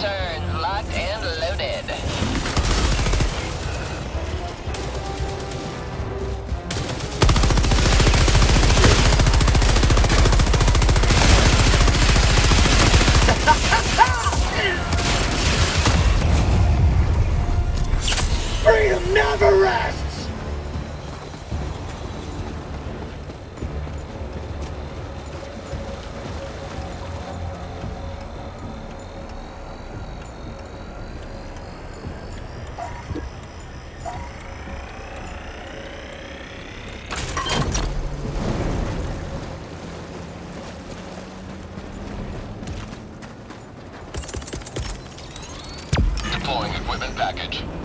turn, locked and loaded. deploying equipment package.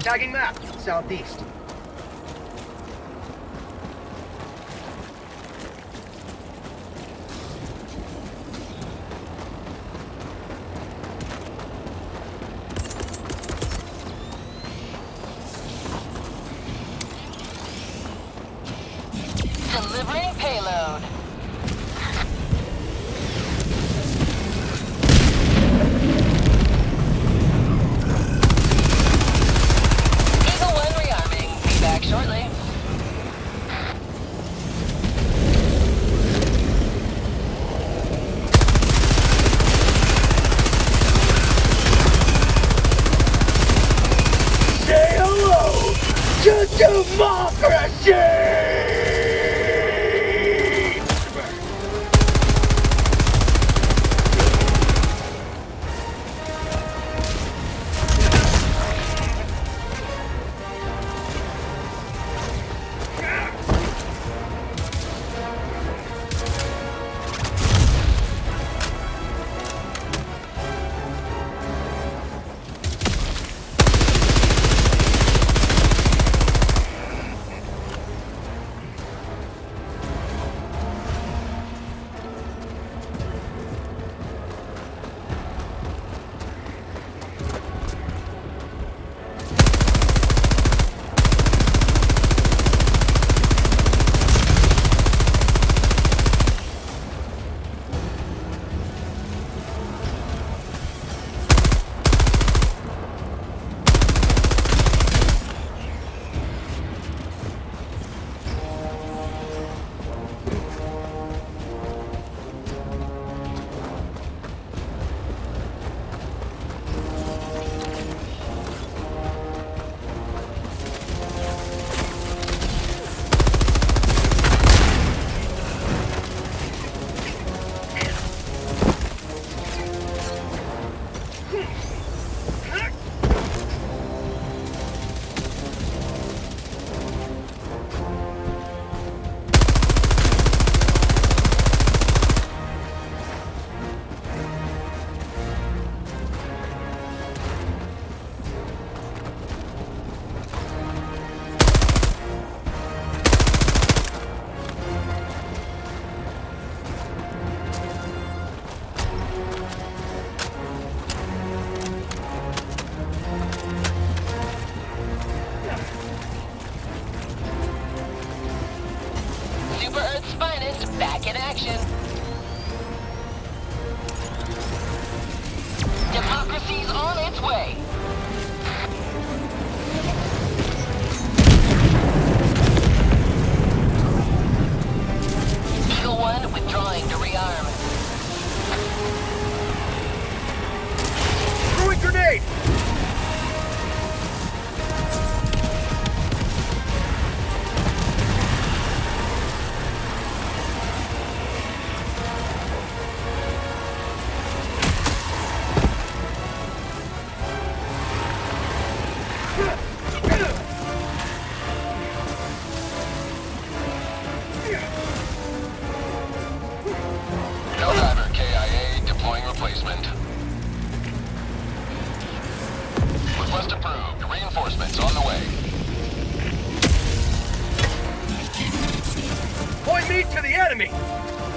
Tagging map, southeast. way! Request approved. Reinforcements on the way. Point me to the enemy!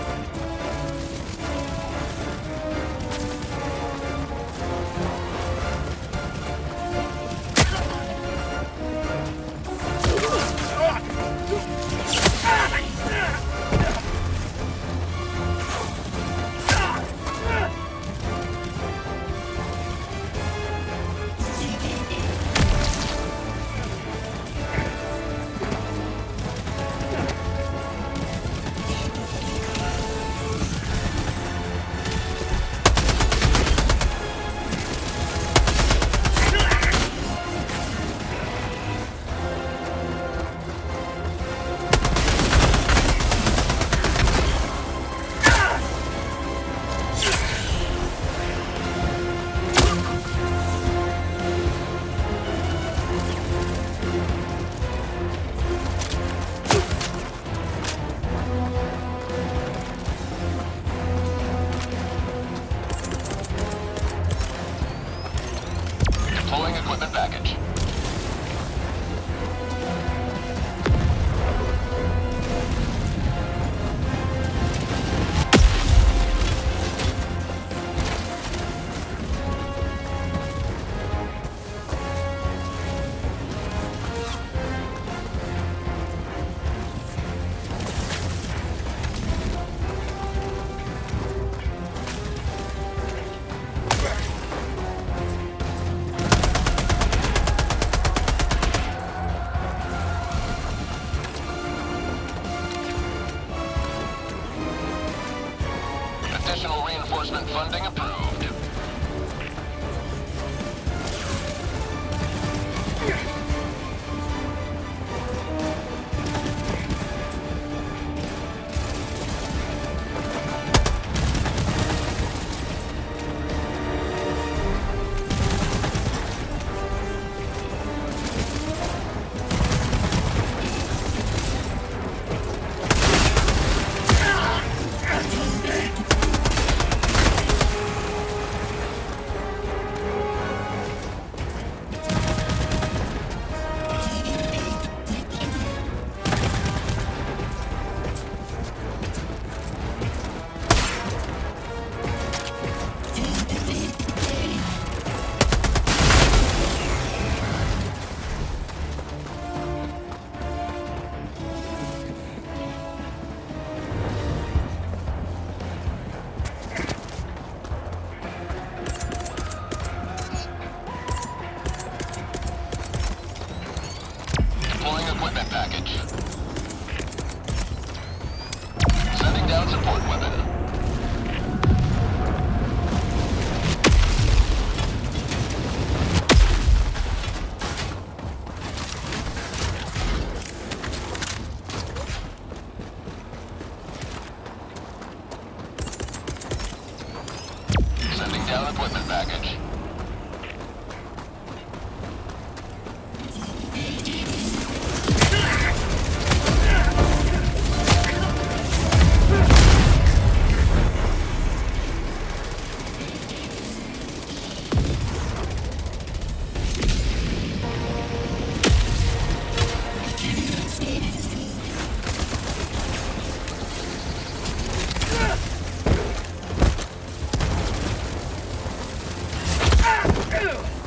Two.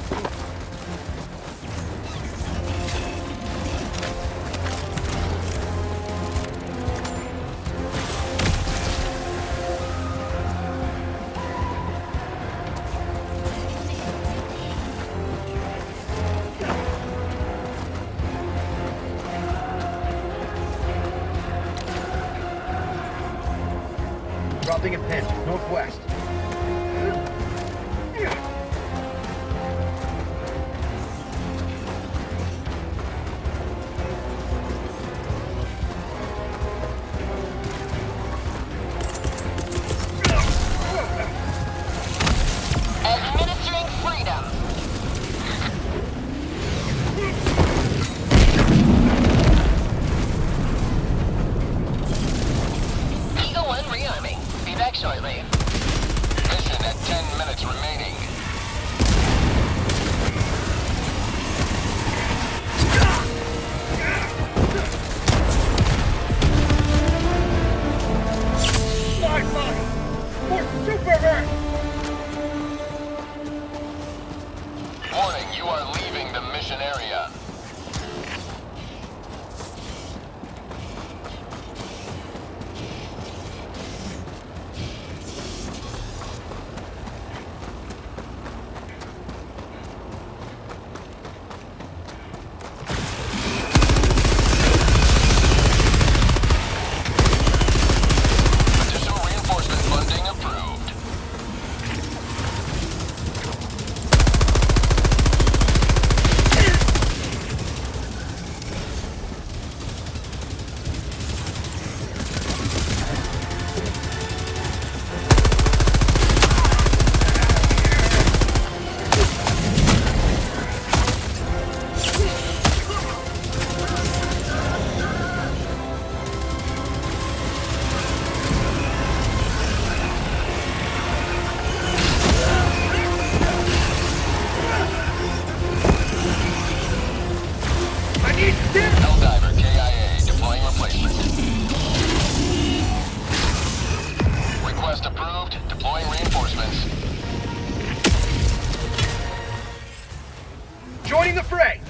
Reinforcements. Joining the fray!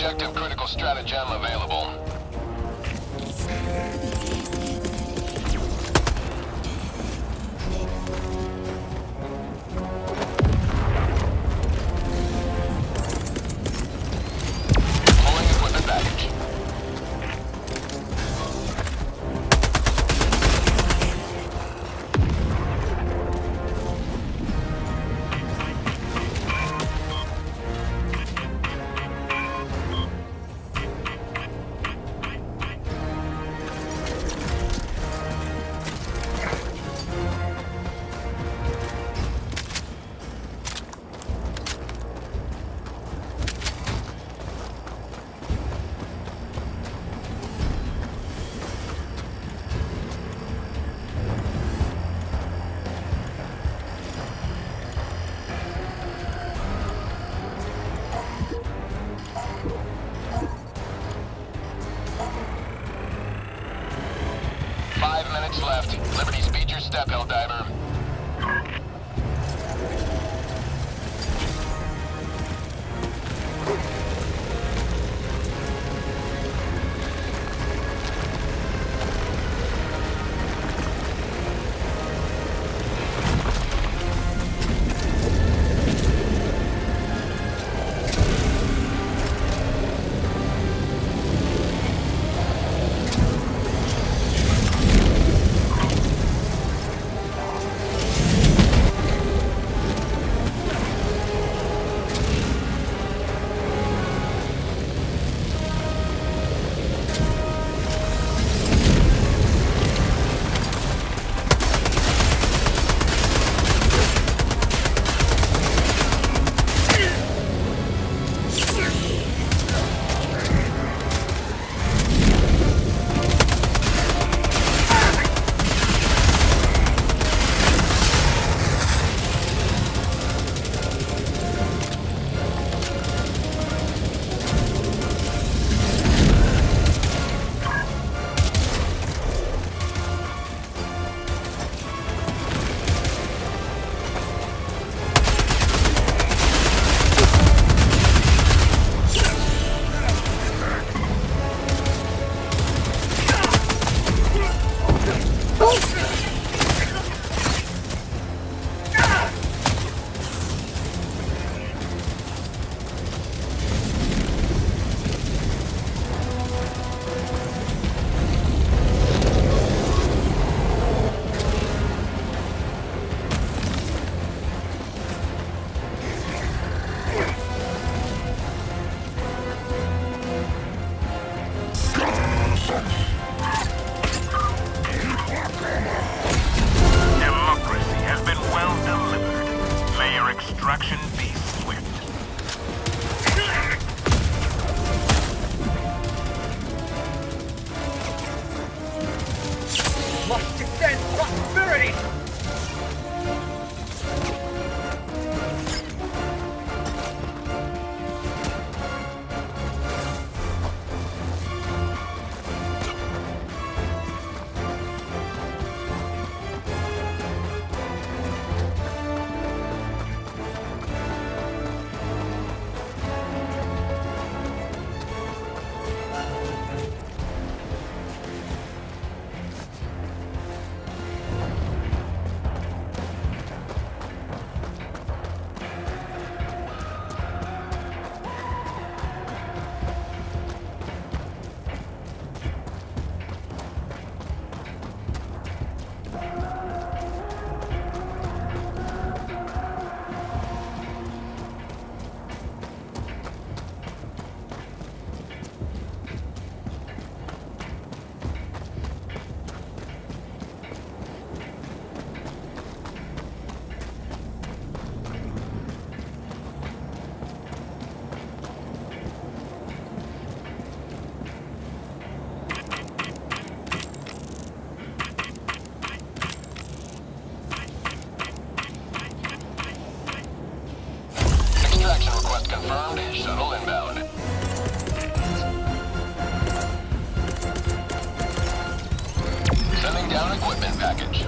Objective critical stratagem available. Down package.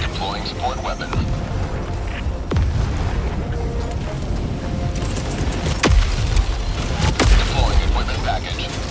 Deploying support weapon. Deploying equipment package.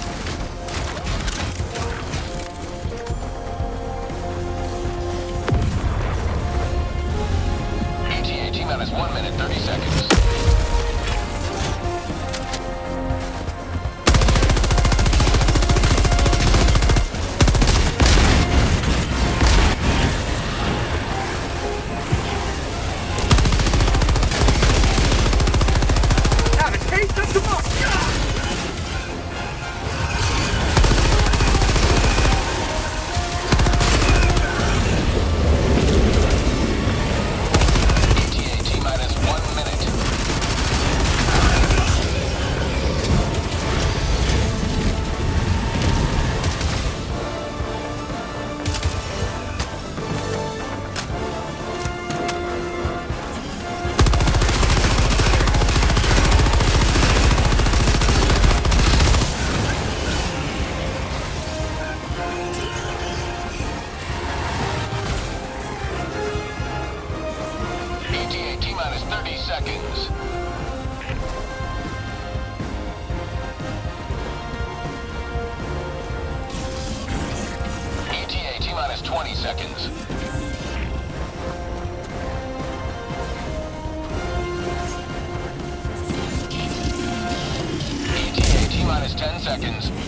20 seconds. ETA T-10 seconds.